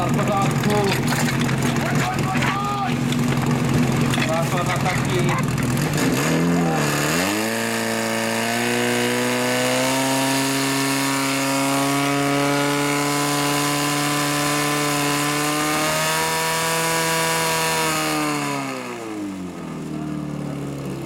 takut aku rasa sakit